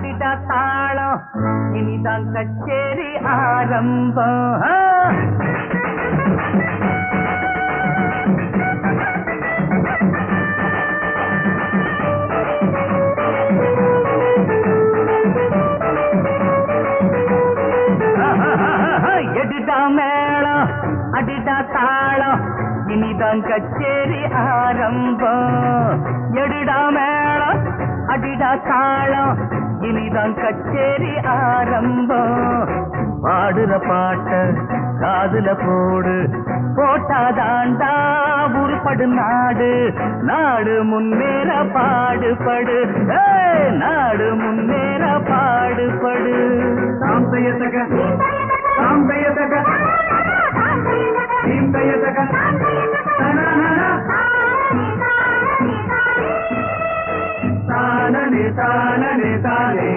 அடிடா தாளம் இனிதான் கச்சேரி ஆரம்பம் எடுடா மேளம் அடிடா தாளம் இனிதான் கச்சேரி ஆரம்பம் எடுடா மேளம் அடிடா தாளம் இனிதான் கச்சேரி ஆரம்பம். பாடுற பாட்ட காதுல போடு. போட்டாதாண்டா உருப்படு நாடு. நாடு முன்னேற பாடுபடு. நாடு முன்னேற பாடுபடு. நாம் செய்யத்தக்க தானே தானே தானே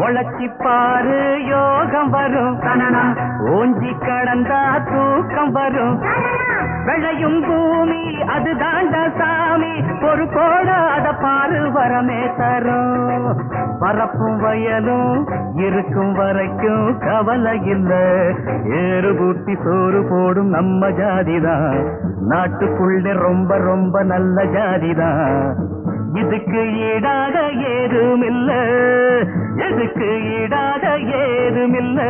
உழைச்சி பாரு யோகம் வரும். ஓஞ்சி கடந்தா தூக்கம் வரும். விளையும் பூமி அது தாண்டா சாமி. ஒரு கோடாத பாரு வரமே தரும். பரப்பும் வயலும் இருக்கும் வரைக்கும் கவலை இல்ல. ஏறு பூட்டி சோறு போடும் நம்ம ஜாதிதான். நாட்டுக்குள்ள ரொம்ப ரொம்ப நல்ல ஜாதிதான். இதுக்கு ஈடாக ஏதுமில்ல? எதுக்கு ஈடாக ஏதுமில்ல?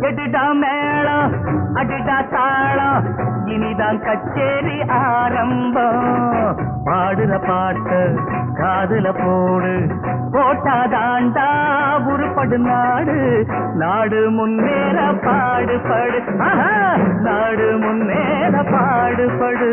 எடுடா மேளம் அடிடா தாளம் இனிதான் கச்சேரி ஆரம்பம். பாடுற பாட்டு காதுல போடு போட்டாதாண்டா உருப்படு நாடு. நாடு முன்னேற பாடுபடு. நாடு முன்னேற பாடுபடு.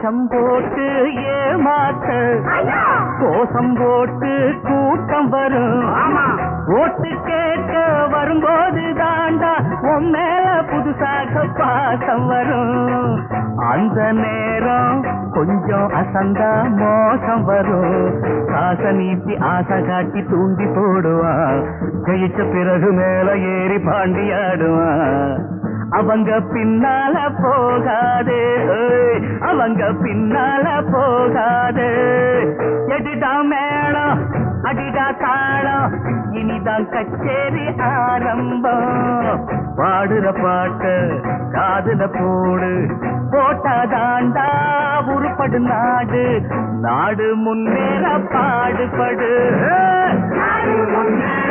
வேஷம் போட்டு ஏமாத்த கோஷம் போட்டு கூட்டம் வரும். ஓட்டு கேட்க வரும்போது தாண்டா உன் மேல புதுசாக பாசம் வரும். அந்த நேரம் கொஞ்சம் அசந்தா மோசம் வரும். காச நீட்டி ஆசை காட்டி தூண்டி போடுவான். ஜெயிச்ச பிறகு மேல ஏறி பாண்டியாடுவான். அவங்க பின்னால போகாதே. அவங்க பின்னால போகாது. எடுடா மேளம் அடிதா தாளம் இனிதான் கச்சேரி ஆரம்பம். பாடுற பாட்டு காதுல போடு போட்டாதாண்டா உருப்படு நாடு. நாடு முன்னேற பாடுபடு. முன்னேற